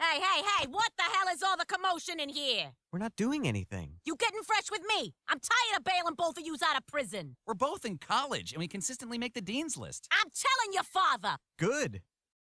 Hey, hey, hey, what the hell is all the commotion in here? We're not doing anything. You getting fresh with me? I'm tired of bailing both of yous out of prison. We're both in college, and we consistently make the dean's list. I'm telling your father. Good.